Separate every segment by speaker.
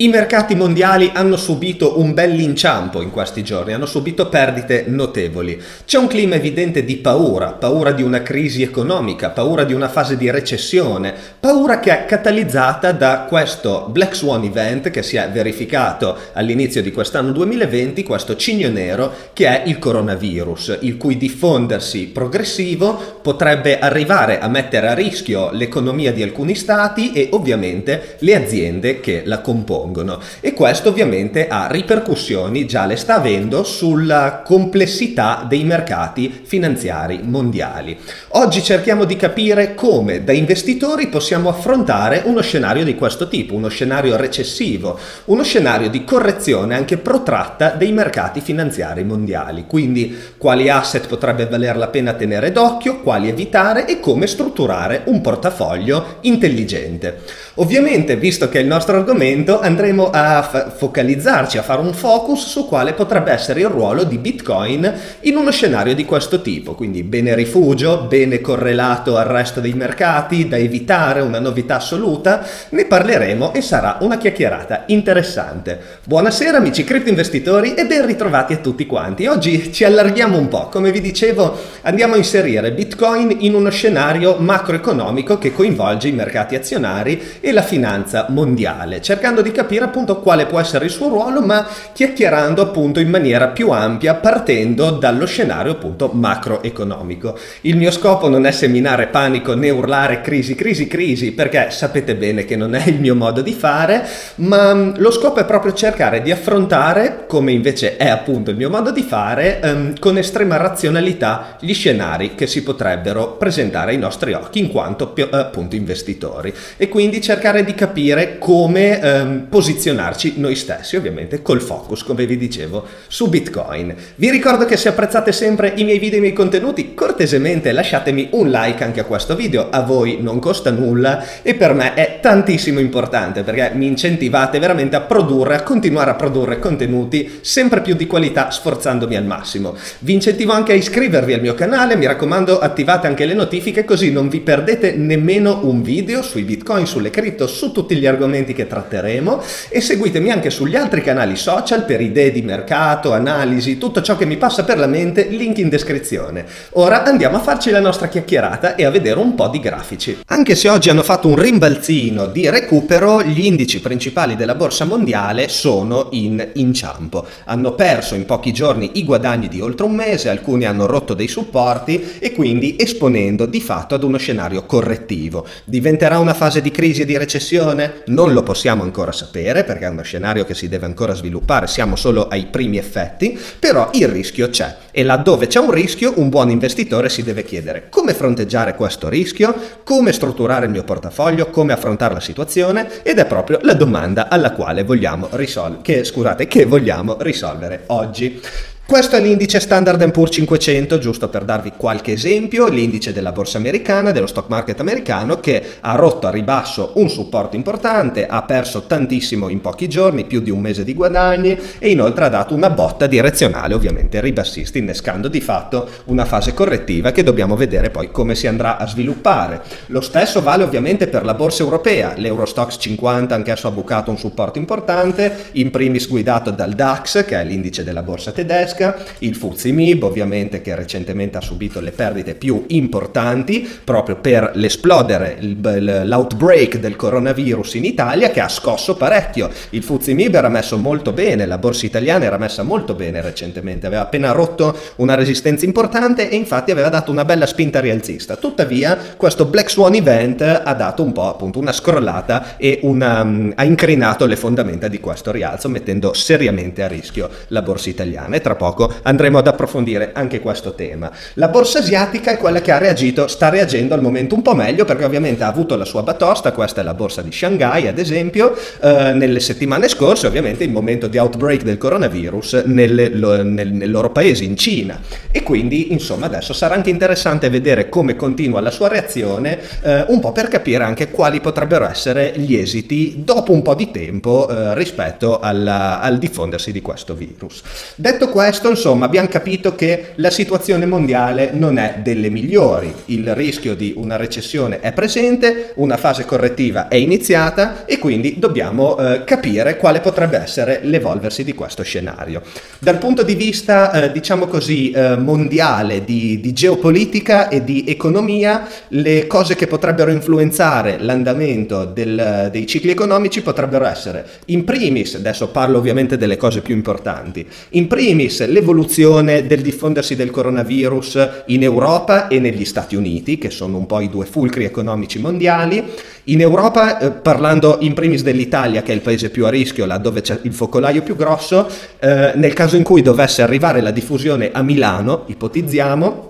Speaker 1: I mercati mondiali hanno subito un bel inciampo in questi giorni, hanno subito perdite notevoli. C'è un clima evidente di paura, paura di una crisi economica, paura di una fase di recessione, paura che è catalizzata da questo Black Swan event che si è verificato all'inizio di quest'anno 2020, questo cigno nero che è il coronavirus, il cui diffondersi progressivo potrebbe arrivare a mettere a rischio l'economia di alcuni stati e ovviamente le aziende che la compongono compongono e questo ovviamente ha ripercussioni, già le sta avendo, sulla complessità dei mercati finanziari mondiali. Oggi cerchiamo di capire come da investitori possiamo affrontare uno scenario di questo tipo, uno scenario recessivo, uno scenario di correzione anche protratta dei mercati finanziari mondiali, quindi quali asset potrebbe valer la pena tenere d'occhio, quali evitare e come strutturare un portafoglio intelligente. Ovviamente, visto che è il nostro argomento, andremo a f- focalizzarci, a fare un focus su quale potrebbe essere il ruolo di Bitcoin in uno scenario di questo tipo, quindi bene rifugio, bene correlato al resto dei mercati, da evitare, una novità assoluta, ne parleremo e sarà una chiacchierata interessante. Buonasera amici cripto investitori e ben ritrovati a tutti quanti. Oggi ci allarghiamo un po', come vi dicevo andiamo a inserire Bitcoin in uno scenario macroeconomico che coinvolge i mercati azionari e la finanza mondiale, cercando di capire appunto quale può essere il suo ruolo, ma chiacchierando appunto in maniera più ampia, partendo dallo scenario appunto macroeconomico. Il mio scopo non è seminare panico né urlare crisi, crisi, crisi, perché sapete bene che non è il mio modo di fare, ma lo scopo è proprio cercare di affrontare, come invece è appunto il mio modo di fare, ehm, con estrema razionalità gli scenari che si potrebbero presentare ai nostri occhi in quanto appunto investitori. E quindi cercare di capire come ehm, posizionarci noi stessi, ovviamente col focus, come vi dicevo, su Bitcoin. Vi ricordo che se apprezzate sempre i miei video e i miei contenuti, cortesemente lasciatemi un like anche a questo video, a voi non costa nulla e per me è tantissimo importante perché mi incentivate veramente a produrre, a continuare a produrre contenuti sempre più di qualità sforzandomi al massimo. Vi incentivo anche a iscrivervi al mio canale, mi raccomando attivate anche le notifiche così non vi perdete nemmeno un video sui Bitcoin, sulle cripto su tutti gli argomenti che tratteremo e seguitemi anche sugli altri canali social per idee di mercato, analisi, tutto ciò che mi passa per la mente, link in descrizione. Ora andiamo a farci la nostra chiacchierata e a vedere un po' di grafici. Anche se oggi hanno fatto un rimbalzino di recupero, gli indici principali della borsa mondiale sono in inciampo. Hanno perso in pochi giorni i guadagni di oltre un mese, alcuni hanno rotto dei supporti e quindi esponendo di fatto ad uno scenario correttivo. Diventerà una fase di crisi e di recessione? Non lo possiamo ancora sapere perché è uno scenario che si deve ancora sviluppare, siamo solo ai primi effetti, però il rischio c'è e laddove c'è un rischio un buon investitore si deve chiedere come fronteggiare questo rischio, come strutturare il mio portafoglio, come affrontare la situazione ed è proprio la domanda alla quale vogliamo risolvere, che, scusate, che vogliamo risolvere oggi. Questo è l'indice Standard Poor's 500, giusto per darvi qualche esempio, l'indice della borsa americana, dello stock market americano, che ha rotto a ribasso un supporto importante, ha perso tantissimo in pochi giorni, più di un mese di guadagni e inoltre ha dato una botta direzionale, ovviamente ribassista, innescando di fatto una fase correttiva che dobbiamo vedere poi come si andrà a sviluppare. Lo stesso vale ovviamente per la borsa europea, l'Eurostox 50 anch'esso ha bucato un supporto importante, in primis guidato dal DAX, che è l'indice della borsa tedesca, tedesca, il FTSE MIB ovviamente che recentemente ha subito le perdite più importanti proprio per l'esplodere, l'outbreak del coronavirus in Italia che ha scosso parecchio. Il FTSE MIB era messo molto bene, la borsa italiana era messa molto bene recentemente, aveva appena rotto una resistenza importante e infatti aveva dato una bella spinta rialzista. Tuttavia questo Black Swan event ha dato un po' appunto una scrollata e una, um, ha incrinato le fondamenta di questo rialzo mettendo seriamente a rischio la borsa italiana e tra poco poco andremo ad approfondire anche questo tema. La borsa asiatica è quella che ha reagito, sta reagendo al momento un po' meglio perché ovviamente ha avuto la sua batosta, questa è la borsa di Shanghai ad esempio, eh, nelle settimane scorse ovviamente il momento di outbreak del coronavirus nelle, lo, nel, nel loro paese, in Cina. E quindi insomma adesso sarà anche interessante vedere come continua la sua reazione, eh, un po' per capire anche quali potrebbero essere gli esiti dopo un po' di tempo eh, rispetto alla, al diffondersi di questo virus. Detto questo, questo, insomma, abbiamo capito che la situazione mondiale non è delle migliori. Il rischio di una recessione è presente, una fase correttiva è iniziata e quindi dobbiamo eh, capire quale potrebbe essere l'evolversi di questo scenario. Dal punto di vista, eh, diciamo così, eh, mondiale, di, di geopolitica e di economia, le cose che potrebbero influenzare l'andamento del, dei cicli economici potrebbero essere, in primis, adesso parlo ovviamente delle cose più importanti, in primis l'evoluzione del diffondersi del coronavirus in Europa e negli Stati Uniti, che sono un po' i due fulcri economici mondiali. In Europa, eh, parlando in primis dell'Italia, che è il paese più a rischio, là dove c'è il focolaio più grosso, eh, nel caso in cui dovesse arrivare la diffusione a Milano, ipotizziamo,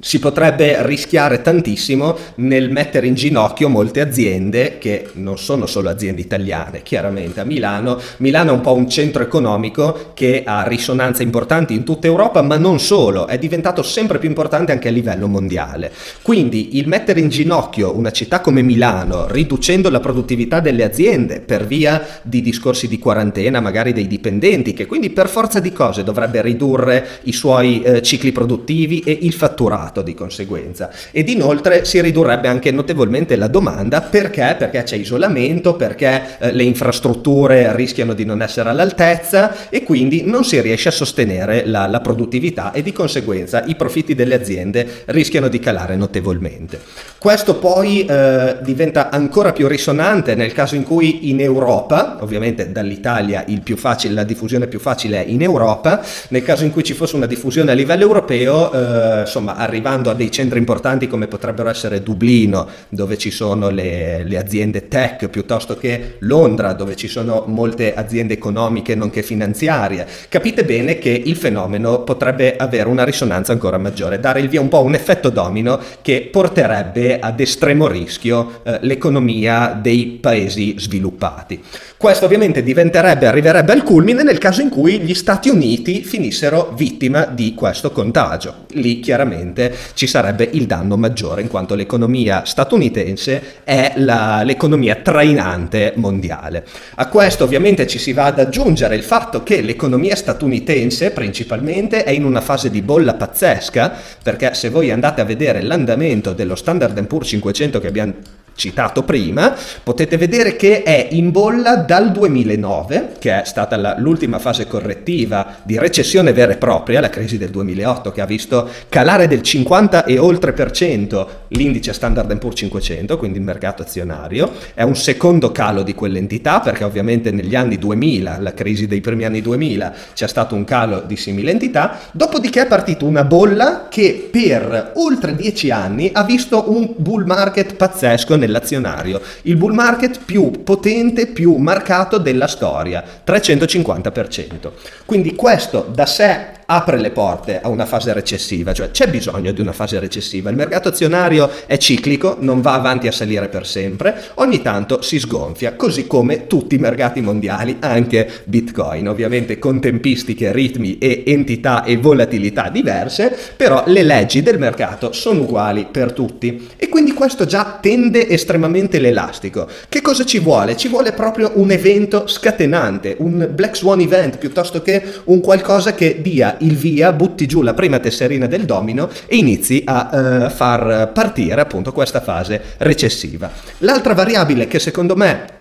Speaker 1: si potrebbe rischiare tantissimo nel mettere in ginocchio molte aziende che non sono solo aziende italiane, chiaramente a Milano. Milano è un po' un centro economico che ha risonanze importanti in tutta Europa, ma non solo, è diventato sempre più importante anche a livello mondiale. Quindi il mettere in ginocchio una città come Milano, riducendo la produttività delle aziende per via di discorsi di quarantena, magari dei dipendenti, che quindi per forza di cose dovrebbe ridurre i suoi eh, cicli produttivi e il fatturato elevato di conseguenza ed inoltre si ridurrebbe anche notevolmente la domanda perché? Perché c'è isolamento, perché eh, le infrastrutture rischiano di non essere all'altezza e quindi non si riesce a sostenere la, la produttività e di conseguenza i profitti delle aziende rischiano di calare notevolmente. Questo poi eh, diventa ancora più risonante nel caso in cui in Europa, ovviamente dall'Italia facile, la diffusione più facile è in Europa, nel caso in cui ci fosse una diffusione a livello europeo, eh, insomma, arrivando a dei centri importanti come potrebbero essere Dublino, dove ci sono le, le aziende tech, piuttosto che Londra, dove ci sono molte aziende economiche nonché finanziarie, capite bene che il fenomeno potrebbe avere una risonanza ancora maggiore, dare il via un po' un effetto domino che porterebbe ad estremo rischio eh, l'economia dei paesi sviluppati. Questo ovviamente diventerebbe, arriverebbe al culmine nel caso in cui gli Stati Uniti finissero vittima di questo contagio. Lì chiaramente ci sarebbe il danno maggiore in quanto l'economia statunitense è la, l'economia trainante mondiale. A questo ovviamente ci si va ad aggiungere il fatto che l'economia statunitense principalmente è in una fase di bolla pazzesca perché se voi andate a vedere l'andamento dello Standard Poor's 500 che abbiamo citato prima, potete vedere che è in bolla dal 2009, che è stata l'ultima fase correttiva di recessione vera e propria, la crisi del 2008 che ha visto calare del 50 e oltre per cento l'indice Standard Poor's 500, quindi il mercato azionario, è un secondo calo di quell'entità perché ovviamente negli anni 2000, la crisi dei primi anni 2000, c'è stato un calo di simile entità, dopodiché è partita una bolla che per oltre dieci anni ha visto un bull market pazzesco nel dell'azionario, il bull market più potente, più marcato della storia, 350%. Quindi questo da sé apre le porte a una fase recessiva, cioè c'è bisogno di una fase recessiva. Il mercato azionario è ciclico, non va avanti a salire per sempre, ogni tanto si sgonfia, così come tutti i mercati mondiali, anche Bitcoin, ovviamente con tempistiche, ritmi e entità e volatilità diverse, però le leggi del mercato sono uguali per tutti e quindi questo già tende estremamente l'elastico. Che cosa ci vuole? Ci vuole proprio un evento scatenante, un Black Swan event piuttosto che un qualcosa che dia il via, butti giù la prima tesserina del domino e inizi a uh, far partire appunto questa fase recessiva. L'altra variabile che secondo me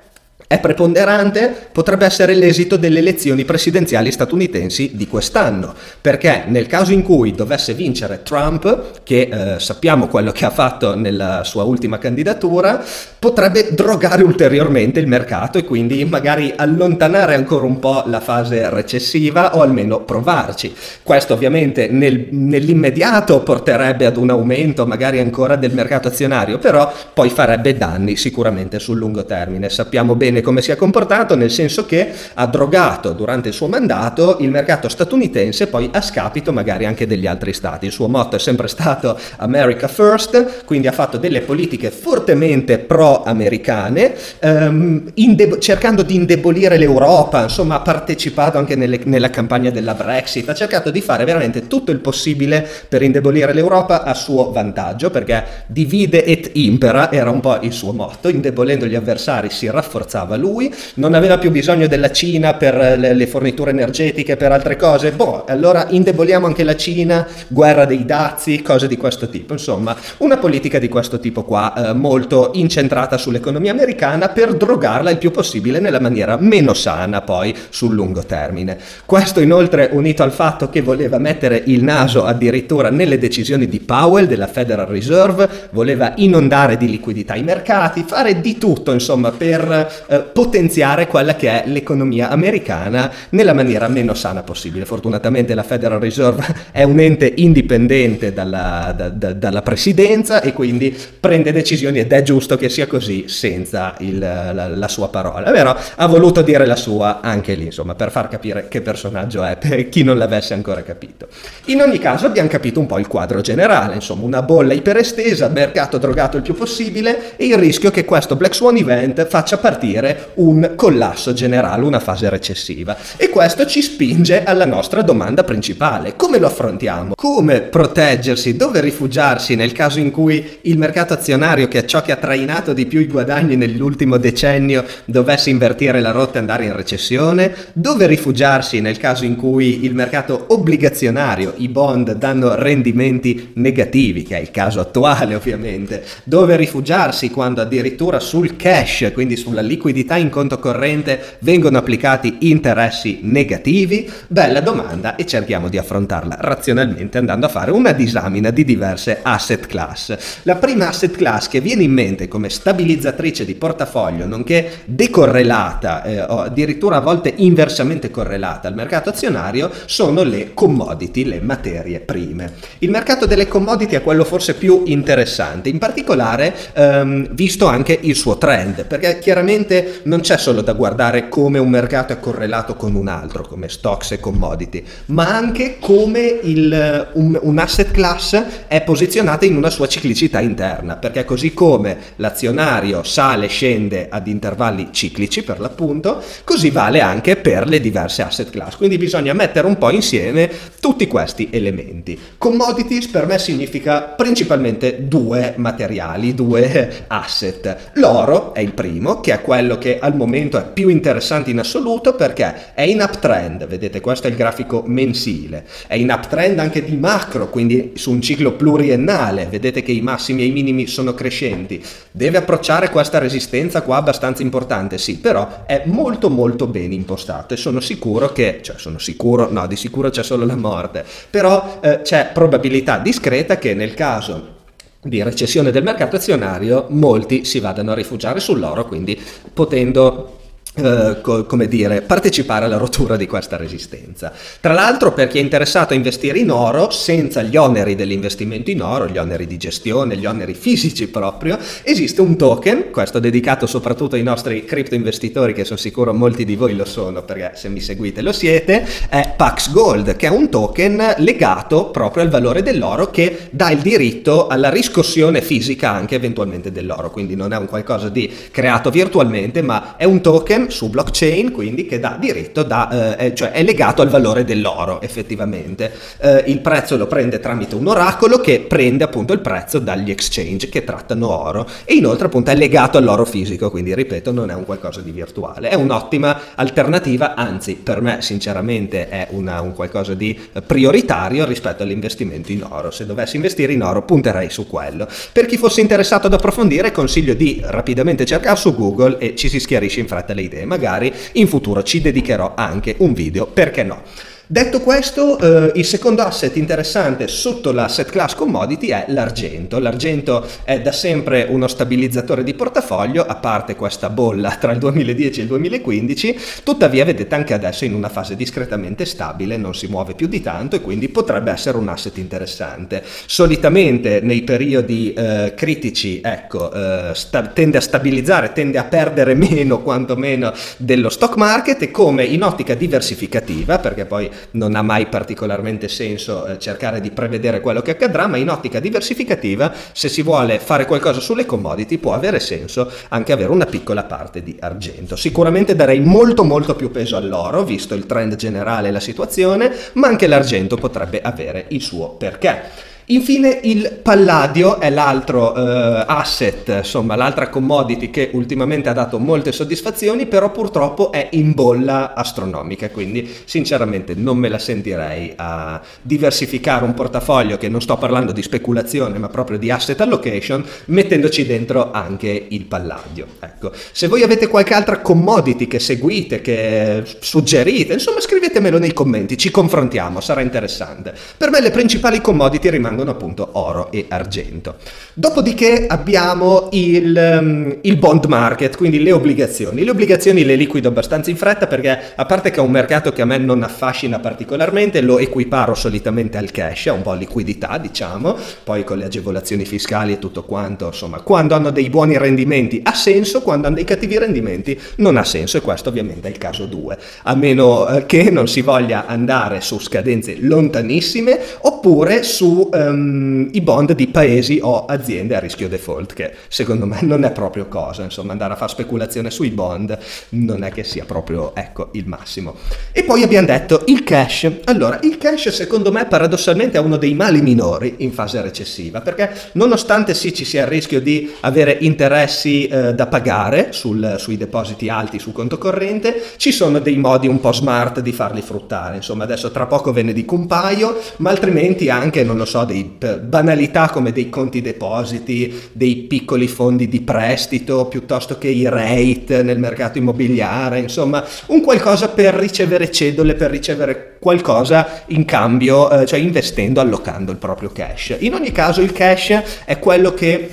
Speaker 1: è preponderante potrebbe essere l'esito delle elezioni presidenziali statunitensi di quest'anno, perché nel caso in cui dovesse vincere Trump, che eh, sappiamo quello che ha fatto nella sua ultima candidatura, potrebbe drogare ulteriormente il mercato e quindi magari allontanare ancora un po' la fase recessiva o almeno provarci. Questo ovviamente nel, nell'immediato porterebbe ad un aumento magari ancora del mercato azionario, però poi farebbe danni sicuramente sul lungo termine. Sappiamo bene bene come si è comportato, nel senso che ha drogato durante il suo mandato il mercato statunitense, poi a scapito magari anche degli altri stati. Il suo motto è sempre stato America First, quindi ha fatto delle politiche fortemente pro-americane, ehm, indeb- cercando di indebolire l'Europa, insomma ha partecipato anche nelle, nella campagna della Brexit, ha cercato di fare veramente tutto il possibile per indebolire l'Europa a suo vantaggio, perché divide et impera era un po' il suo motto, indebolendo gli avversari si rafforzava bastava lui, non aveva più bisogno della Cina per le, forniture energetiche, per altre cose, boh, allora indeboliamo anche la Cina, guerra dei dazi, cose di questo tipo, insomma, una politica di questo tipo qua, eh, molto incentrata sull'economia americana per drogarla il più possibile nella maniera meno sana poi sul lungo termine. Questo inoltre unito al fatto che voleva mettere il naso addirittura nelle decisioni di Powell della Federal Reserve, voleva inondare di liquidità i mercati, fare di tutto insomma per eh, potenziare quella che è l'economia americana nella maniera meno sana possibile. Fortunatamente la Federal Reserve è un ente indipendente dalla, da, da, dalla presidenza e quindi prende decisioni ed è giusto che sia così senza il, la, la, sua parola. Però ha voluto dire la sua anche lì, insomma, per far capire che personaggio è per chi non l'avesse ancora capito. In ogni caso abbiamo capito un po' il quadro generale, insomma, una bolla iperestesa, mercato drogato il più possibile e il rischio che questo Black Swan event faccia partire un collasso generale, una fase recessiva. E questo ci spinge alla nostra domanda principale. Come lo affrontiamo? Come proteggersi? Dove rifugiarsi nel caso in cui il mercato azionario, che è ciò che ha trainato di più i guadagni nell'ultimo decennio, dovesse invertire la rotta e andare in recessione? Dove rifugiarsi nel caso in cui il mercato obbligazionario, i bond, danno rendimenti negativi, che è il caso attuale ovviamente? Dove rifugiarsi quando addirittura sul cash, quindi sulla liquidità in conto corrente, vengono applicati interessi negativi? Bella domanda e cerchiamo di affrontarla razionalmente andando a fare una disamina di diverse asset class. La prima asset class che viene in mente come stabilizzatrice di portafoglio, nonché decorrelata eh, o addirittura a volte inversamente correlata al mercato azionario, sono le commodity, le materie prime. Il mercato delle commodity è quello forse più interessante, in particolare ehm, visto anche il suo trend, perché chiaramente non c'è solo da guardare come un mercato è correlato con un altro, come stocks e commodity, ma anche come il, un, un asset class è posizionata in una sua ciclicità interna, perché così come l'azionario sale e scende ad intervalli ciclici per l'appunto, così vale anche per le diverse asset class. Quindi bisogna mettere un po' insieme tutti questi elementi. Commodities per me significa principalmente due materiali, due asset. L'oro è il primo, che è quello che al momento è più interessante in assoluto perché è in uptrend, vedete questo è il grafico mensile, è in uptrend anche di macro, quindi su un ciclo pluriennale, vedete che i massimi e i minimi sono crescenti. Deve approcciare questa resistenza qua abbastanza importante, sì, però è molto molto ben impostato e sono sicuro che, cioè sono sicuro, no, di sicuro c'è solo la morte, però eh, c'è probabilità discreta che nel caso di recessione del mercato azionario molti si vadano a rifugiare sull'oro, quindi potendo Uh, co- come dire, partecipare alla rottura di questa resistenza. Tra l'altro, per chi è interessato a investire in oro, senza gli oneri dell'investimento in oro, gli oneri di gestione, gli oneri fisici proprio, esiste un token, questo dedicato soprattutto ai nostri cripto investitori, che sono sicuro molti di voi lo sono, perché se mi seguite lo siete, è Pax Gold, che è un token legato proprio al valore dell'oro che dà il diritto alla riscossione fisica anche eventualmente dell'oro, quindi non è un qualcosa di creato virtualmente, ma è un token su blockchain, quindi che dà diritto, da, eh, cioè è legato al valore dell'oro effettivamente. Eh, il prezzo lo prende tramite un oracolo che prende appunto il prezzo dagli exchange che trattano oro e inoltre appunto è legato all'oro fisico, quindi ripeto non è un qualcosa di virtuale, è un'ottima alternativa, anzi per me sinceramente è una, un qualcosa di prioritario rispetto all'investimento in oro. Se dovessi investire in oro punterei su quello. Per chi fosse interessato ad approfondire consiglio di rapidamente cercare su Google e ci si schiarisce in fretta le idee. Magari in futuro ci dedicherò anche un video, perché no? Detto questo, eh, il secondo asset interessante sotto l'asset class commodity è l'argento. L'argento è da sempre uno stabilizzatore di portafoglio, a parte questa bolla tra il 2010 e il 2015, tuttavia vedete anche adesso in una fase discretamente stabile, non si muove più di tanto e quindi potrebbe essere un asset interessante. Solitamente nei periodi eh, critici, ecco, eh, sta- tende a stabilizzare, tende a perdere meno quantomeno dello stock market e come in ottica diversificativa, perché poi non ha mai particolarmente senso eh, cercare di prevedere quello che accadrà, ma in ottica diversificativa, se si vuole fare qualcosa sulle commodity, può avere senso anche avere una piccola parte di argento. Sicuramente darei molto molto più peso all'oro, visto il trend generale e la situazione, ma anche l'argento potrebbe avere il suo perché. Infine il palladio è l'altro eh, asset, insomma l'altra commodity che ultimamente ha dato molte soddisfazioni, però purtroppo è in bolla astronomica, quindi sinceramente non me la sentirei a diversificare un portafoglio che non sto parlando di speculazione ma proprio di asset allocation mettendoci dentro anche il palladio. Ecco, se voi avete qualche altra commodity che seguite, che suggerite, insomma scrivetemelo nei commenti, ci confrontiamo, sarà interessante. Per me le principali commodity rimangono appunto oro e argento. Dopodiché abbiamo il, um, il bond market, quindi le obbligazioni. Le obbligazioni le liquido abbastanza in fretta perché a parte che è un mercato che a me non affascina particolarmente, lo equiparo solitamente al cash, a un po' liquidità diciamo, poi con le agevolazioni fiscali e tutto quanto, insomma, quando hanno dei buoni rendimenti ha senso, quando hanno dei cattivi rendimenti non ha senso e questo ovviamente è il caso 2, a meno eh, che non si voglia andare su scadenze lontanissime oppure su um, i bond di paesi o aziende a rischio default, che secondo me non è proprio cosa, insomma andare a fare speculazione sui bond non è che sia proprio ecco il massimo. E poi abbiamo detto il cash. Allora, il cash secondo me paradossalmente è uno dei mali minori in fase recessiva, perché nonostante sì ci sia il rischio di avere interessi eh, da pagare sul, sui depositi alti sul conto corrente, ci sono dei modi un po' smart di farli fruttare. Insomma, adesso tra poco ve ne dico un paio, ma altrimenti anche, non lo so, dei banalità come dei conti depositi, dei piccoli fondi di prestito, piuttosto che i rate nel mercato immobiliare, insomma, un qualcosa per ricevere cedole, per ricevere qualcosa in cambio, eh, cioè investendo, allocando il proprio cash. In ogni caso il cash è quello che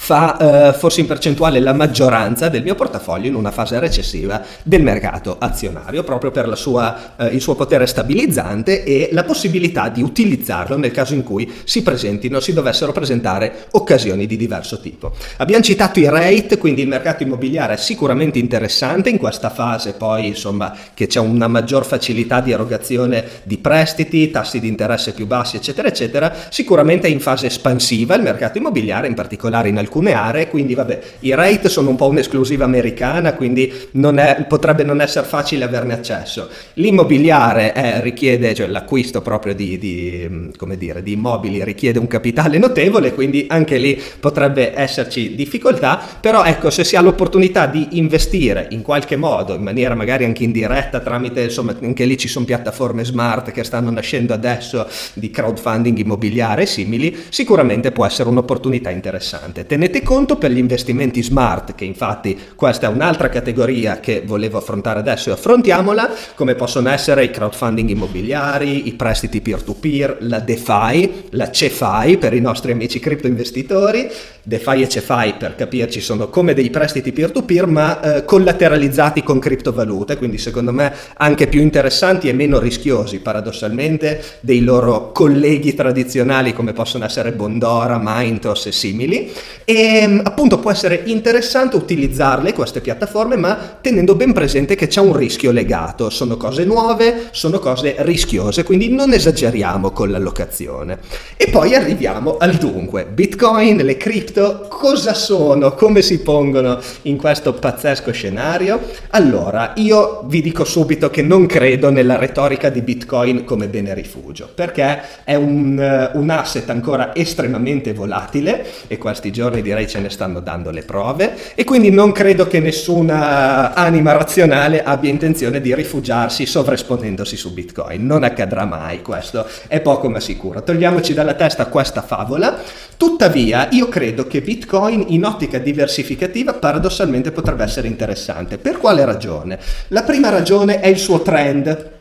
Speaker 1: fa eh, forse in percentuale la maggioranza del mio portafoglio in una fase recessiva del mercato azionario, proprio per sua, eh, il suo potere stabilizzante e la possibilità di utilizzarlo nel caso in cui si presentino, si dovessero presentare occasioni di diverso tipo. Abbiamo citato i rate, quindi il mercato immobiliare è sicuramente interessante in questa fase, poi insomma che c'è una maggior facilità di erogazione di prestiti, tassi di interesse più bassi, eccetera, eccetera, sicuramente è in fase espansiva il mercato immobiliare, in particolare in alcuni alcune aree, quindi vabbè, i rate sono un po' un'esclusiva americana, quindi non è, potrebbe non essere facile averne accesso. L'immobiliare è, richiede, cioè l'acquisto proprio di, di, dire, di immobili richiede un capitale notevole, quindi anche lì potrebbe esserci difficoltà, però ecco, se si ha l'opportunità di investire in qualche modo, in maniera magari anche indiretta, tramite, insomma, anche lì ci sono piattaforme smart che stanno nascendo adesso di crowdfunding immobiliare e simili, sicuramente può essere un'opportunità interessante. Tenete conto per gli investimenti smart, che infatti questa è un'altra categoria che volevo affrontare adesso e affrontiamola, come possono essere i crowdfunding immobiliari, i prestiti peer-to-peer, la DeFi, la CeFi per i nostri amici cripto investitori. DeFi e CeFi per capirci sono come dei prestiti peer-to-peer ma eh, collateralizzati con criptovalute, quindi secondo me anche più interessanti e meno rischiosi paradossalmente dei loro colleghi tradizionali come possono essere Bondora, Mintos e simili. E mm, appunto può essere interessante utilizzarle queste piattaforme, ma tenendo ben presente che c'è un rischio legato. Sono cose nuove, sono cose rischiose, quindi non esageriamo con l'allocazione. E poi arriviamo al dunque. Bitcoin, le cripto, cosa sono? Come si pongono in questo pazzesco scenario? Allora, io vi dico subito che non credo nella retorica di Bitcoin come bene rifugio, perché è un, eh, un asset ancora estremamente volatile e questi giorni giorni direi ce ne stanno dando le prove e quindi non credo che nessuna anima razionale abbia intenzione di rifugiarsi sovraesponendosi su Bitcoin. Non accadrà mai questo, è poco ma sicuro. Togliamoci dalla testa questa favola. Tuttavia io credo che Bitcoin in ottica diversificativa paradossalmente potrebbe essere interessante. Per quale ragione? La prima ragione è il suo trend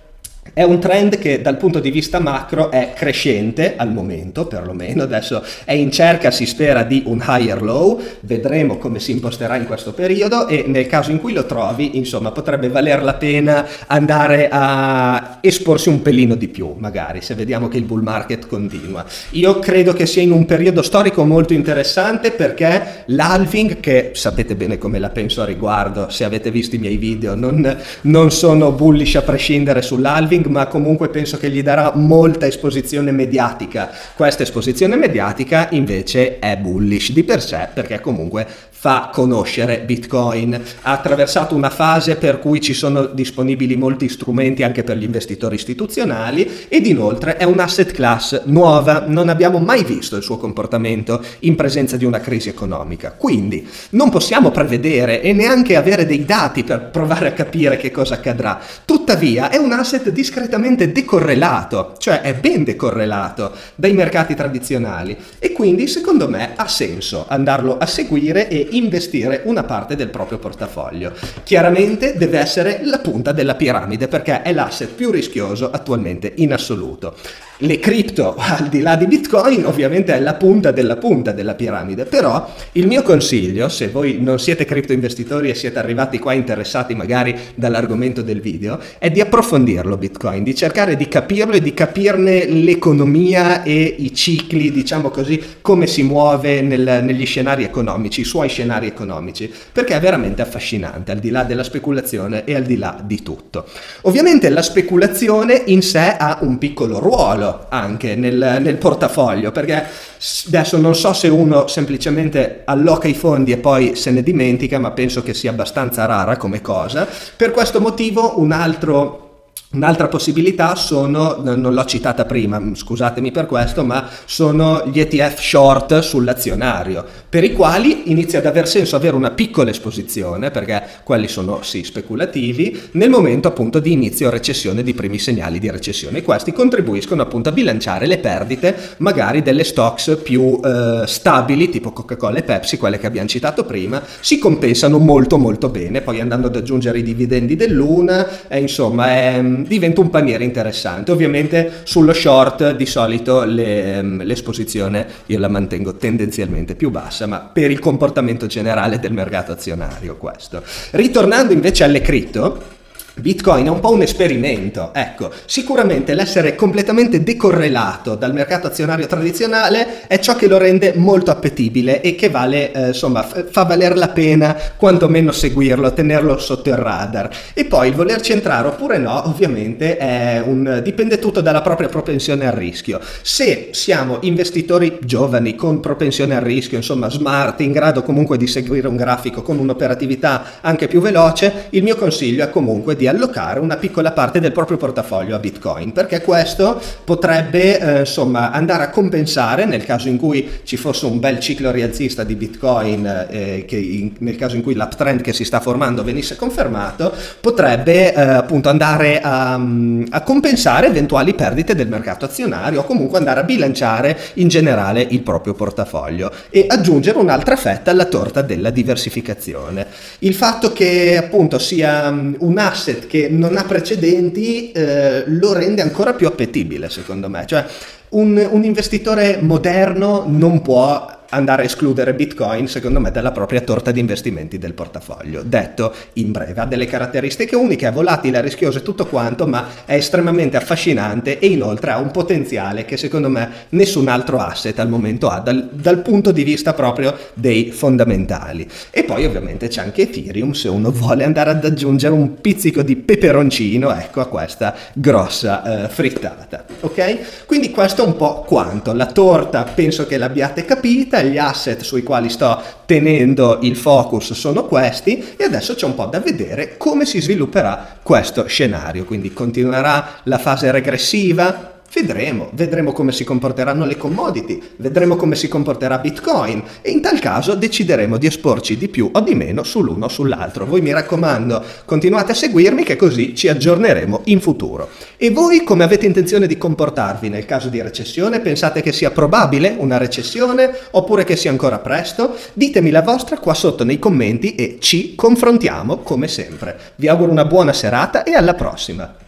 Speaker 1: è un trend che dal punto di vista macro è crescente al momento, perlomeno adesso è in cerca, si spera, di un higher low, vedremo come si imposterà in questo periodo e nel caso in cui lo trovi, insomma, potrebbe valer la pena andare a esporsi un pelino di più, magari, se vediamo che il bull market continua. Io credo che sia in un periodo storico molto interessante perché l'halving, che sapete bene come la penso a riguardo, se avete visto i miei video, non, non sono bullish a prescindere sull'halving, ma comunque penso che gli darà molta esposizione mediatica. Questa esposizione mediatica invece è bullish di per sé perché comunque fa conoscere Bitcoin. Ha attraversato una fase per cui ci sono disponibili molti strumenti anche per gli investitori istituzionali ed inoltre è un asset class nuova, non abbiamo mai visto il suo comportamento in presenza di una crisi economica. Quindi non possiamo prevedere e neanche avere dei dati per provare a capire che cosa accadrà. Tuttavia è un asset discretamente decorrelato, cioè è ben decorrelato dai mercati tradizionali e quindi secondo me ha senso andarlo a seguire e investire una parte del proprio portafoglio. Chiaramente deve essere la punta della piramide perché è l'asset più rischioso attualmente in assoluto. Le cripto, al di là di Bitcoin, ovviamente è la punta della punta della piramide, però il mio consiglio, se voi non siete cripto investitori e siete arrivati qua interessati magari dall'argomento del video, è di approfondirlo Bitcoin, di cercare di capirlo e di capirne l'economia e i cicli, diciamo così, come si muove nel, negli scenari economici, i suoi scenari economici, perché è veramente affascinante, al di là della speculazione e al di là di tutto. Ovviamente la speculazione in sé ha un piccolo ruolo, anche nel, nel portafoglio, perché adesso non so se uno semplicemente alloca i fondi e poi se ne dimentica, ma penso che sia abbastanza rara come cosa. Per questo motivo un altro Un'altra possibilità sono, non l'ho citata prima, scusatemi per questo, ma sono gli ETF short sull'azionario, per i quali inizia ad aver senso avere una piccola esposizione, perché quelli sono sì speculativi, nel momento appunto di inizio recessione, di primi segnali di recessione. questi contribuiscono appunto a bilanciare le perdite magari delle stocks più eh, stabili, tipo Coca-Cola e Pepsi, quelle che abbiamo citato prima, si compensano molto molto bene, poi andando ad aggiungere i dividendi dell'una, e insomma è diventa un paniere interessante. Ovviamente sullo short di solito le, ehm, l'esposizione io la mantengo tendenzialmente più bassa, ma per il comportamento generale del mercato azionario questo. Ritornando invece alle cripto, Bitcoin è un po' un esperimento, ecco, sicuramente l'essere completamente decorrelato dal mercato azionario tradizionale è ciò che lo rende molto appetibile e che vale, eh, insomma, fa valere la pena quantomeno seguirlo, tenerlo sotto il radar. E poi il volerci entrare oppure no, ovviamente un, dipende tutto dalla propria propensione al rischio. Se siamo investitori giovani con propensione al rischio, insomma, smart, in grado comunque di seguire un grafico con un'operatività anche più veloce, il mio consiglio è comunque di allocare una piccola parte del proprio portafoglio a Bitcoin, perché questo potrebbe eh, insomma andare a compensare nel caso in cui ci fosse un bel ciclo rialzista di Bitcoin, eh, che in, nel caso in cui l'uptrend che si sta formando venisse confermato, potrebbe eh, appunto andare a, a compensare eventuali perdite del mercato azionario o comunque andare a bilanciare in generale il proprio portafoglio e aggiungere un'altra fetta alla torta della diversificazione. Il fatto che appunto sia un asset asset che non ha precedenti eh, lo rende ancora più appetibile secondo me. Cioè un, un investitore moderno non può andare a escludere Bitcoin, secondo me, dalla propria torta di investimenti del portafoglio. Detto in breve, ha delle caratteristiche uniche, è volatile, è rischioso e tutto quanto, ma è estremamente affascinante e inoltre ha un potenziale che secondo me nessun altro asset al momento ha dal, dal punto di vista proprio dei fondamentali. E poi ovviamente c'è anche Ethereum se uno vuole andare ad aggiungere un pizzico di peperoncino, ecco, a questa grossa eh, frittata. Ok? Quindi questo è un po' quanto. La torta penso che l'abbiate capita gli asset sui quali sto tenendo il focus sono questi e adesso c'è un po' da vedere come si svilupperà questo scenario, quindi continuerà la fase regressiva, Vedremo, vedremo come si comporteranno le commodity, vedremo come si comporterà Bitcoin e in tal caso decideremo di esporci di più o di meno sull'uno o sull'altro. Voi mi raccomando, continuate a seguirmi che così ci aggiorneremo in futuro. E voi come avete intenzione di comportarvi nel caso di recessione? Pensate che sia probabile una recessione oppure che sia ancora presto? Ditemi la vostra qua sotto nei commenti e ci confrontiamo come sempre. Vi auguro una buona serata e alla prossima.